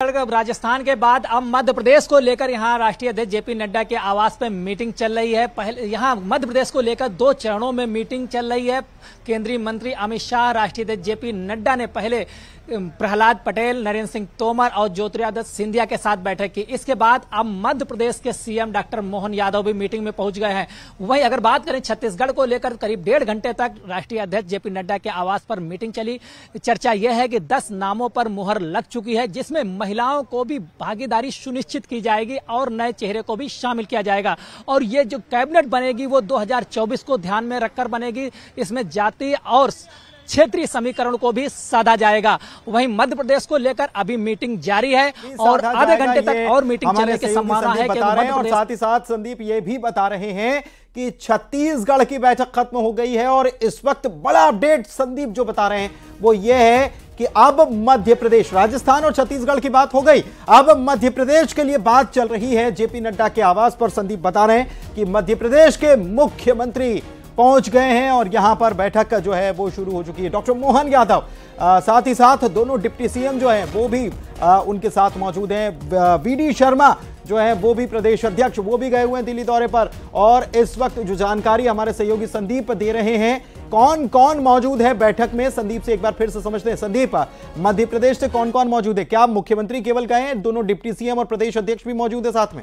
राजस्थान के बाद अब मध्य प्रदेश को लेकर यहाँ राष्ट्रीय अध्यक्ष जेपी नड्डा के आवास पर मीटिंग चल रही है। पहले यहाँ मध्य प्रदेश को लेकर दो चरणों में मीटिंग चल रही है। केंद्रीय मंत्री अमित शाह, राष्ट्रीय अध्यक्ष जेपी नड्डा ने पहले प्रहलाद पटेल, नरेंद्र सिंह तोमर और ज्योतिरादित्य सिंधिया के साथ बैठक की। इसके बाद अब मध्य प्रदेश के सीएम डॉक्टर मोहन यादव भी मीटिंग में पहुँच गए हैं। वहीं अगर बात करें छत्तीसगढ़ को लेकर करीब डेढ़ घंटे तक राष्ट्रीय अध्यक्ष जेपी नड्डा के आवास पर मीटिंग चली। चर्चा यह है कि दस नामों पर मुहर लग चुकी है, जिसमें महिलाओं को भी भागीदारी सुनिश्चित की जाएगी और नए चेहरे को भी शामिल किया जाएगा। और ये जो कैबिनेट बनेगी वो 2024 को ध्यान में रखकर बनेगी। इसमें जाति और क्षेत्रीय समीकरण को भी साधा जाएगा। वहीं मध्य प्रदेश को लेकर अभी मीटिंग जारी है और आधे घंटे तक और मीटिंग चलने की संभावना है बता रहे हैं और साथ ही साथ संदीप ये भी बता रहे हैं कि छत्तीसगढ़ की बैठक खत्म हो गई है और इस वक्त बड़ा अपडेट संदीप जो बता रहे हैं वो ये है कि अब मध्य प्रदेश राजस्थान और छत्तीसगढ़ की बात हो गई। अब मध्य प्रदेश के लिए बात चल रही है जेपी नड्डा के आवास पर। संदीप बता रहे हैं कि मध्य प्रदेश के मुख्यमंत्री पहुँच गए हैं और यहाँ पर बैठक जो है वो शुरू हो चुकी है। डॉक्टर मोहन यादव साथ ही साथ दोनों डिप्टी सीएम जो है वो भी आ, उनके साथ मौजूद हैं। वीडी शर्मा जो है, वो भी प्रदेश अध्यक्ष, वो भी गए हुए हैं दिल्ली दौरे पर। और इस वक्त जो जानकारी हमारे सहयोगी संदीप दे रहे हैं कौन कौन मौजूद है बैठक में? संदीप से एक बार फिर से समझते हैं। संदीप मध्य प्रदेश से कौन कौन मौजूद है? क्या मुख्यमंत्री केवल गए हैं? दोनों डिप्टी सीएम और प्रदेश अध्यक्ष भी मौजूद है साथ में।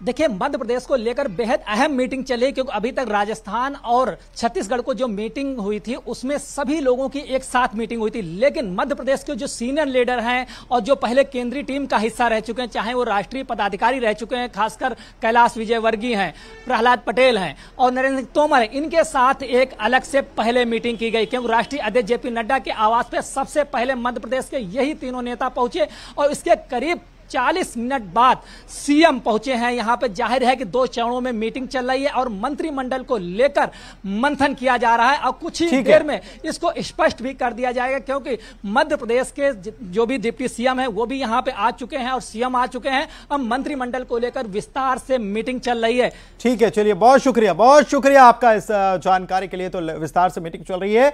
देखिए, मध्य प्रदेश को लेकर बेहद अहम मीटिंग चली, क्योंकि अभी तक राजस्थान और छत्तीसगढ़ को जो मीटिंग हुई थी, उसमें सभी लोगों की एक साथ मीटिंग हुई थी। लेकिन मध्य प्रदेश के जो सीनियर लीडर हैं और जो पहले केंद्रीय टीम का हिस्सा रह चुके हैं, चाहे वो राष्ट्रीय पदाधिकारी रह चुके हैं, खासकर कैलाश विजय विजयवर्गीय हैं, प्रहलाद पटेल हैं और नरेंद्र सिंह तोमर इनके साथ एक अलग से पहले मीटिंग की गई, क्योंकि राष्ट्रीय अध्यक्ष जेपी नड्डा के आवास पर सबसे पहले मध्य प्रदेश के यही तीनों नेता पहुँचे और इसके करीब 40 मिनट बाद सीएम पहुँचे हैं। यहाँ पर ज़ाहिर है कि दो चरणों में मीटिंग चल रही है और मंत्रिमंडल को लेकर मंथन किया जा रहा है। और कुछ ही देर में इसको स्पष्ट भी कर दिया जाएगा क्योंकि मध्य प्रदेश के जो भी डिप्टी सीएम है वो भी यहाँ पे आ चुके हैं और सीएम आ चुके हैं। अब मंत्रिमंडल को लेकर विस्तार से मीटिंग चल रही है। ठीक है चलिए बहुत शुक्रिया बहुत शुक्रिया आपका इस जानकारी के लिए। तो विस्तार से मीटिंग चल रही है।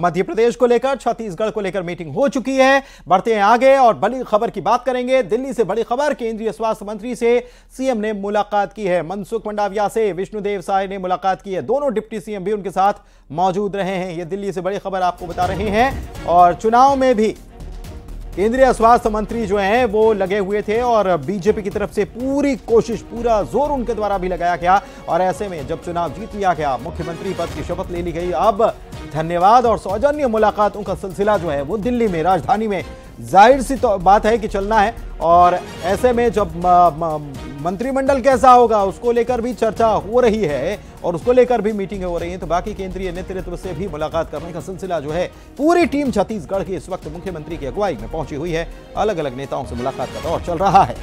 मध्य प्रदेश को लेकर छत्तीसगढ़ को लेकर मीटिंग हो चुकी है। बढ़ते हैं आगे और बड़ी खबर की बात करेंगे। दिल्ली दिल्ली से बड़ी खबर केंद्रीय स्वास्थ्य मंत्री से सीएम ने मुलाकात की है। मनसुख मंडाविया से विष्णुदेव साय ने मुलाकात की है। दोनों डिप्टी सीएम भी उनके साथ मौजूद रहे हैं। ये दिल्ली से बड़ी खबर आपको बता रहे हैं। और चुनाव में भी केंद्रीय स्वास्थ्य मंत्री जो हैं, वो लगे हुए थे और बीजेपी की तरफ़ से पूरी कोशिश, पूरा ज़ोर उनके द्वारा भी लगाया गया। और ऐसे में जब चुनाव जीत लिया गया, मुख्यमंत्री पद की शपथ ले ली गई। अब धन्यवाद और सौजन्य मुलाकातों का सिलसिला जो है, वो दिल्ली में, राजधानी में ज़ाहिर सी तो बात है कि चलना है और ऐसे में जब मंत्रिमंडल कैसा होगा, उसको लेकर भी चर्चा हो रही है और उसको लेकर भी मीटिंग हो रही है तो बाकी केंद्रीय नेतृत्व से भी मुलाकात करने का सिलसिला जो है, पूरी टीम छत्तीसगढ़ की इस वक्त मुख्यमंत्री की अगुवाई में पहुँची हुई है। अलग अलग नेताओं से मुलाकात का दौर चल रहा है।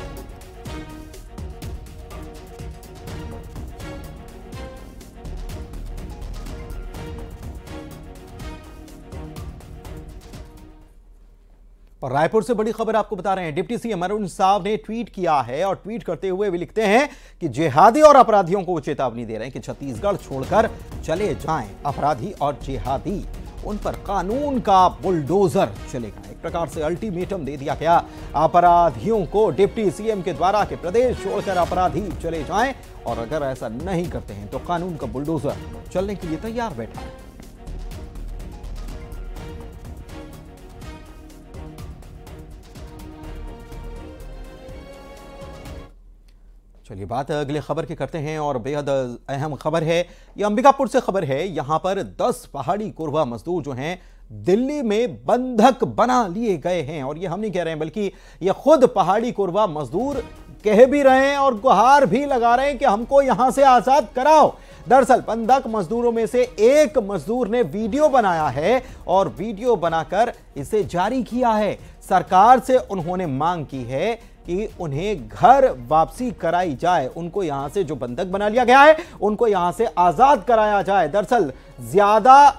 और रायपुर से बड़ी खबर आपको बता रहे हैं। डिप्टी सीएम अरुण साहब ने ट्वीट किया है और ट्वीट करते हुए भी लिखते हैं कि जिहादी और अपराधियों को चेतावनी दे रहे हैं कि छत्तीसगढ़ छोड़कर चले जाएँ अपराधी और जिहादी। उन पर कानून का बुलडोजर चलेगा। एक प्रकार से अल्टीमेटम दे दिया गया। अपराधियों को डिप्टी सीएम के द्वारा के प्रदेश छोड़कर अपराधी चले जाएँ और अगर ऐसा नहीं करते हैं तो कानून का बुलडोजर चलने के लिए तैयार बैठा है। चलिए बात अगले खबर की करते हैं और बेहद अहम खबर है, ये अंबिकापुर से खबर है, यहाँ पर 10 पहाड़ी कुरवा मजदूर जो हैं, दिल्ली में बंधक बना लिए गए हैं। और ये हम नहीं कह रहे हैं, बल्कि ये खुद पहाड़ी कुरवा मजदूर कह भी रहे हैं और गुहार भी लगा रहे हैं कि हमको यहाँ से आज़ाद कराओ। दरअसल बंधक मजदूरों में से एक मजदूर ने वीडियो बनाया है और वीडियो बनाकर इसे जारी किया है। सरकार से उन्होंने मांग की है कि उन्हें घर वापसी कराई जाए। उनको यहाँ से जो बंधक बना लिया गया है, उनको यहाँ से आज़ाद कराया जाए। दरअसल, ज़्यादा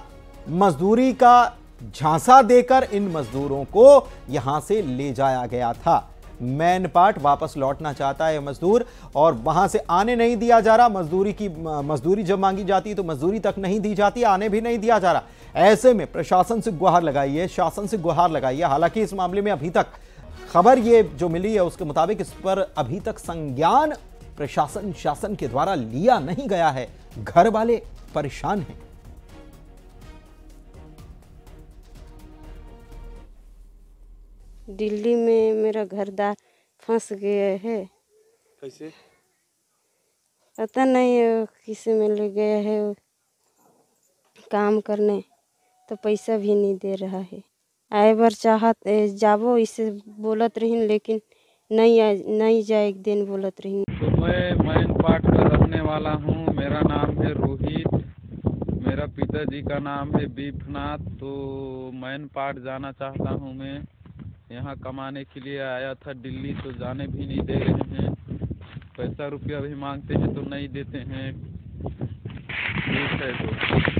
मजदूरी का झांसा देकर इन मजदूरों को यहाँ से ले जाया गया था। मैन पार्ट वापस लौटना चाहता है मजदूर और वहाँ से आने नहीं दिया जा रहा। मजदूरी की, मजदूरी जब मांगी जाती तो मजदूरी तक नहीं दी जाती, आने भी नहीं दिया जा रहा। ऐसे में प्रशासन से गुहार लगाई है शासन से गुहार लगाई है हालाँकि इस मामले में अभी तक खबर ये जो मिली है उसके मुताबिक इस पर अभी तक संज्ञान प्रशासन शासन के द्वारा लिया नहीं गया है। घर वाले परेशान हैं। दिल्ली में मेरा घरदार फंस गया है। कैसे? पता नहीं किसी में ले गया है। काम करने तो पैसा भी नहीं दे रहा है। आए बार चाहत जाबो इसे बोलत रही लेकिन नहीं आ, नहीं जाए एक दिन बोलत रही तो मैं मैन पाट का रहने वाला हूँ। मेरा नाम है रोहित मेरा पिताजी का नाम है बीफनाथ तो मैन पाट जाना चाहता हूँ। मैं यहाँ कमाने के लिए आया था दिल्ली तो जाने भी नहीं दे रहे हैं। पैसा रुपया भी मांगते हैं तो नहीं देते हैं। ठीक है तो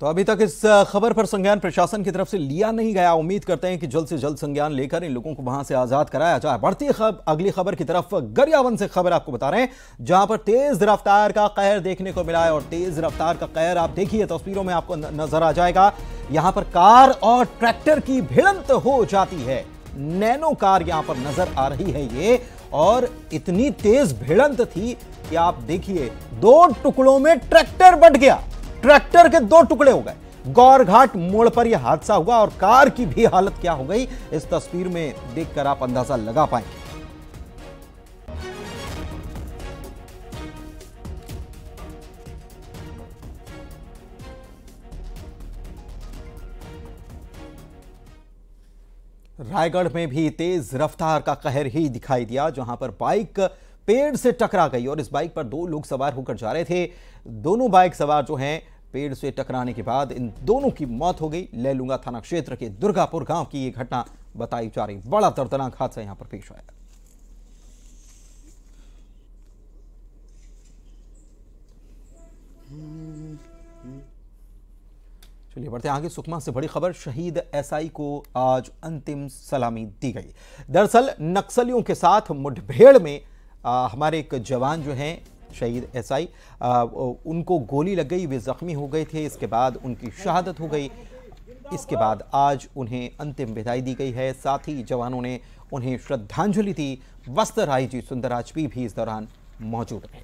तो अभी तक इस खबर पर संज्ञान प्रशासन की तरफ़ से लिया नहीं गया। उम्मीद करते हैं कि जल्द से जल्द संज्ञान लेकर इन लोगों को वहाँ से आज़ाद कराया जाए। बढ़ती खब, अगली खबर की तरफ़ गरियावन से खबर आपको बता रहे हैं जहाँ पर तेज रफ्तार का कहर देखने को मिला है और तेज रफ्तार का कहर आप देखिए तस्वीरों में आपको नज़र आ जाएगा। यहाँ पर कार और ट्रैक्टर की भिड़ंत हो जाती है। नैनो कार यहाँ पर नज़र आ रही है ये और इतनी तेज भिड़ंत थी कि आप देखिए दो टुकड़ों में ट्रैक्टर बट गया। ट्रैक्टर के दो टुकड़े हो गए। गौरघाट मोड़ पर यह हादसा हुआ और कार की भी हालत क्या हो गई, इस तस्वीर में देखकर आप अंदाज़ा लगा पाएँगे। रायगढ़ में भी तेज रफ्तार का कहर ही दिखाई दिया, जहाँ पर बाइक पेड़ से टकरा गई और इस बाइक पर दो लोग सवार होकर जा रहे थे। दोनों बाइक सवार जो हैं, पेड़ से टकराने के बाद इन दोनों की मौत हो गई। लेलुंगा थाना क्षेत्र के दुर्गापुर गाँव की यह घटना बताई जा रही। बड़ा दर्दनाक हादसा यहाँ पर पेश आया। चलिए बढ़ते आगे। सुकमा से बड़ी खबर, शहीद एसआई को आज अंतिम सलामी दी गई। दरअसल नक्सलियों के साथ मुठभेड़ में आ, हमारे एक जवान जो हैं शहीद एसआई उनको गोली लग गई वे जख्मी हो गए थे इसके बाद उनकी शहादत हो गई। इसके बाद आज उन्हें अंतिम विदाई दी गई है। साथ ही जवानों ने उन्हें श्रद्धांजलि दी। वस्त्र राय जी सुंदराजपी भी इस दौरान मौजूद रहे।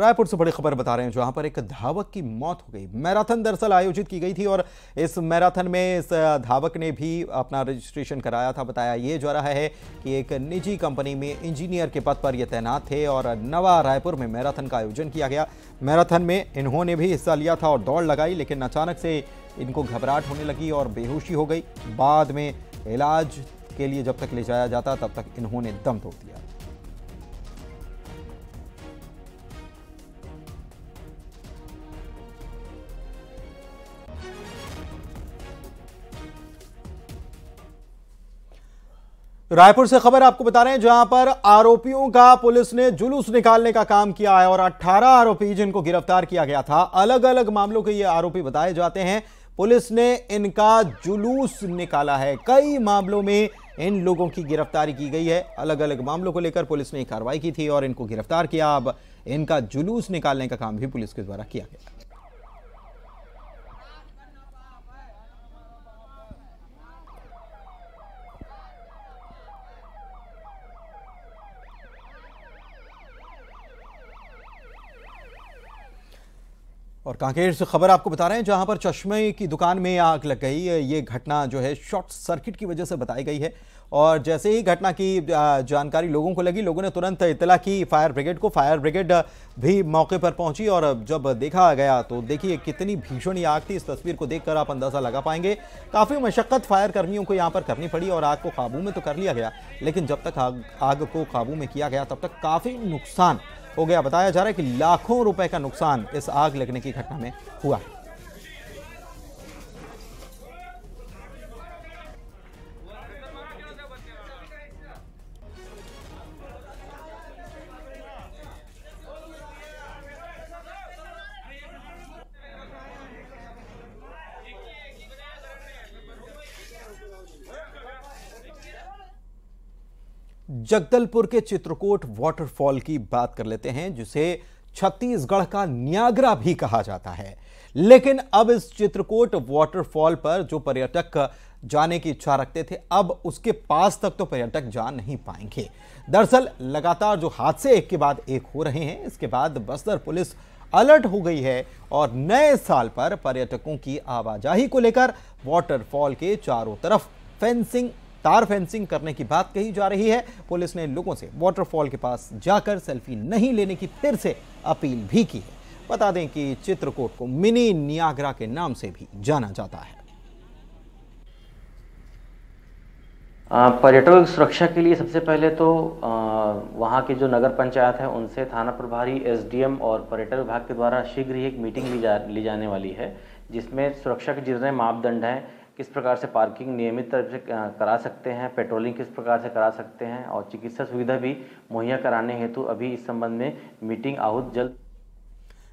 रायपुर से बड़ी खबर बता रहे हैं, जहाँ पर एक धावक की मौत हो गई। मैराथन दरअसल आयोजित की गई थी और इस मैराथन में इस धावक ने भी अपना रजिस्ट्रेशन कराया था। बताया ये जा रहा है कि एक निजी कंपनी में इंजीनियर के पद पर यह तैनात थे और नवा रायपुर में मैराथन का आयोजन किया गया। मैराथन में इन्होंने भी हिस्सा लिया था और दौड़ लगाई, लेकिन अचानक से इनको घबराहट होने लगी और बेहोशी हो गई। बाद में इलाज के लिए जब तक ले जाया जाता, तब तक इन्होंने दम तोड़ दिया। रायपुर से खबर आपको बता रहे हैं, जहाँ पर आरोपियों का पुलिस ने जुलूस निकालने का काम किया है और 18 आरोपी जिनको गिरफ़्तार किया गया था। अलग अलग मामलों के ये आरोपी बताए जाते हैं। पुलिस ने इनका जुलूस निकाला है। कई मामलों में इन लोगों की गिरफ्तारी की गई है। अलग अलग मामलों को लेकर पुलिस ने कार्रवाई की थी और इनको गिरफ़्तार किया। अब इनका जुलूस निकालने का काम भी पुलिस के द्वारा किया गया। और कांकेर से खबर आपको बता रहे हैं, जहाँ पर चश्मे की दुकान में आग लग गई ये घटना जो है, शॉर्ट सर्किट की वजह से बताई गई है। और जैसे ही घटना की जानकारी लोगों को लगी, लोगों ने तुरंत इतला की। फायर ब्रिगेड को फायर ब्रिगेड भी मौके पर पहुँची और जब देखा गया तो देखिए कितनी भीषण ये आग थी। इस तस्वीर को देखकर आप अंदाज़ा लगा पाएँगे। काफ़ी मशक्क़त फायर कर्मियों को यहाँ पर करनी पड़ी और आग को काबू में तो कर लिया गया, लेकिन जब तक आग आग को काबू में किया गया, तब तक काफ़ी नुकसान हो गया। बताया जा रहा है कि लाखों रुपए का नुकसान इस आग लगने की घटना में हुआ। है जगदलपुर के चित्रकूट वाटरफॉल की बात कर लेते हैं, जिसे छत्तीसगढ़ का न्यागरा भी कहा जाता है। लेकिन अब इस चित्रकूट वाटरफॉल पर जो पर्यटक जाने की इच्छा रखते थे, अब उसके पास तक तो पर्यटक जा नहीं पाएँगे। दरअसल लगातार जो हादसे एक के बाद एक हो रहे हैं, इसके बाद बस्तर पुलिस अलर्ट हो गई है और नए साल पर पर्यटकों की आवाजाही को लेकर वाटरफॉल के चारों तरफ़ फेंसिंग तार फेंसिंग करने की बात कही जा रही है। पुलिस ने लोगों से वाटरफॉल के पास जाकर सेल्फी नहीं लेने की फिर से अपील भी की है। बता दें कि चित्रकूट को मिनी नियाग्रा के नाम से भी जाना जाता है। पर्यटकों की सुरक्षा के लिए सबसे पहले तो वहाँ की जो नगर पंचायत है, उनसे थाना प्रभारी एसडीएम और पर्यटन विभाग के द्वारा शीघ्र ही एक मीटिंग ली जा, ली जाने वाली है, जिसमें सुरक्षा के जितने मापदंड हैं किस प्रकार से पार्किंग नियमित तरह से करा सकते हैं, पेट्रोलिंग किस प्रकार से करा सकते हैं और चिकित्सा सुविधा भी मुहैया कराने हेतु अभी इस संबंध में मीटिंग आहूत जल्द।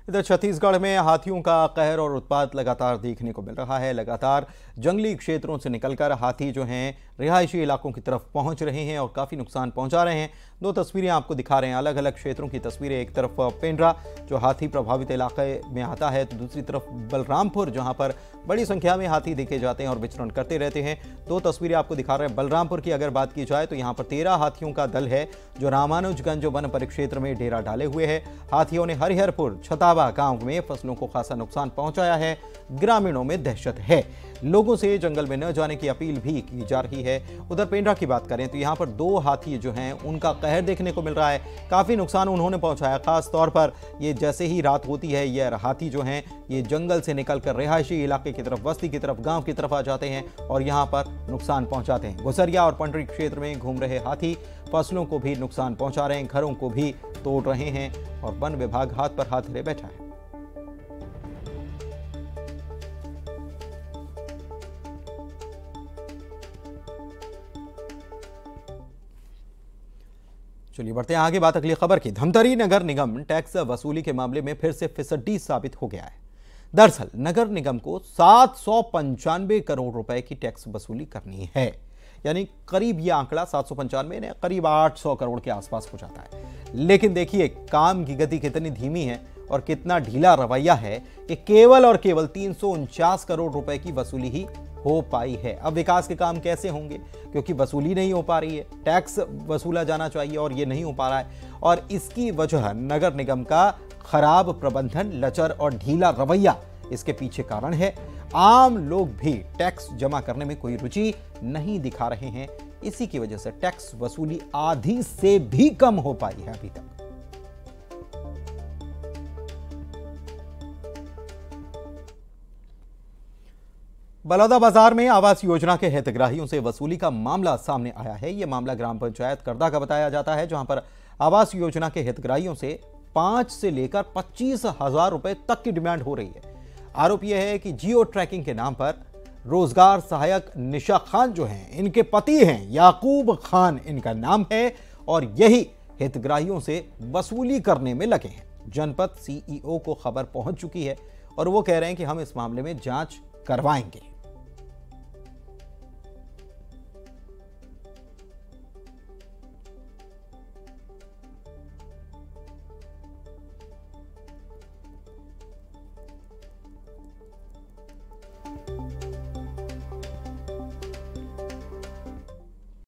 इधर छत्तीसगढ़ में हाथियों का कहर और उत्पाद लगातार देखने को मिल रहा है। लगातार जंगली क्षेत्रों से निकलकर हाथी जो हैं रिहायशी इलाकों की तरफ़ पहुँच रहे हैं और काफ़ी नुकसान पहुँचा रहे हैं। दो तस्वीरें आपको दिखा रहे हैं। अलग अलग क्षेत्रों की तस्वीरें एक तरफ़ पेंड्रा, जो हाथी प्रभावित इलाके में आता है तो दूसरी तरफ़ बलरामपुर, जहाँ पर बड़ी संख्या में हाथी देखे जाते हैं और विचरण करते रहते हैं। दो तस्वीरें आपको दिखा रहे हैं। बलरामपुर की अगर बात की जाए तो यहाँ पर तेरह हाथियों का दल है, जो रामानुजगंज वन परिक्षेत्र में डेरा डाले हुए है। हाथियों ने हरिहरपुर छतावा गाँव में फ़सलों को खासा नुकसान पहुँचाया है। ग्रामीणों में दहशत है। लोगों से जंगल में न जाने की अपील भी की जा रही है। उधर पेंड्रा की बात करें तो यहाँ पर दो हाथी जो हैं, उनका कहर देखने को मिल रहा है। काफ़ी नुकसान उन्होंने पहुँचाया। खास तौर पर ये जैसे ही रात होती है, ये हाथी जो हैं, ये जंगल से निकलकर रिहायशी इलाके की तरफ़ बस्ती की तरफ़, गाँव की तरफ़ आ जाते हैं और यहाँ पर नुकसान पहुँचाते हैं। गुसरिया और पंडरी क्षेत्र में घूम रहे हाथी फ़सलों को भी नुकसान पहुँचा रहे हैं, घरों को भी तोड़ रहे हैं और वन विभाग हाथ पर हाथ धरे बैठा है। चलिए बढ़ते हैं। आगे बात अगली खबर की। धमतरी नगर निगम टैक्स वसूली के मामले में फिर से फिसड्डी साबित हो गया है। दरअसल, नगर निगम को सात सौ पंचानवे करोड़ रुपए की टैक्स वसूली करनी है। यानी करीब यह आंकड़ा सात सौ पंचानवे ने करीब आठ सौ करोड़ के आसपास हो जाता है। लेकिन देखिए, काम की गति कितनी धीमी है और कितना ढीला रवैया है कि केवल और केवल तीन सौ उनचास करोड़ रुपए की वसूली ही हो पाई है। अब विकास के काम कैसे होंगे? क्योंकि वसूली नहीं हो पा रही है। टैक्स वसूला जाना चाहिए और ये नहीं हो पा रहा है। और इसकी वजह नगर निगम का खराब प्रबंधन, लचर और ढीला रवैया इसके पीछे कारण है। आम लोग भी टैक्स जमा करने में कोई रुचि नहीं दिखा रहे हैं। इसी की वजह से टैक्स वसूली आधी से भी कम हो पाई है अभी तक। बलौदा बाज़ार में आवास योजना के हितग्राहियों से वसूली का मामला सामने आया है। यह मामला ग्राम पंचायत करदा का बताया जाता है, जहाँ पर आवास योजना के हितग्राहियों से पाँच से लेकर पच्चीस हज़ार रुपए तक की डिमांड हो रही है। आरोप यह है कि जियो ट्रैकिंग के नाम पर रोज़गार सहायक निशा खान जो हैं, इनके पति हैं याकूब खान, इनका नाम है और यही हितग्राहियों से वसूली करने में लगे हैं। जनपद सीईओ को खबर पहुँच चुकी है और वो कह रहे हैं कि हम इस मामले में जाँच करवाएँगे।